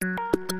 you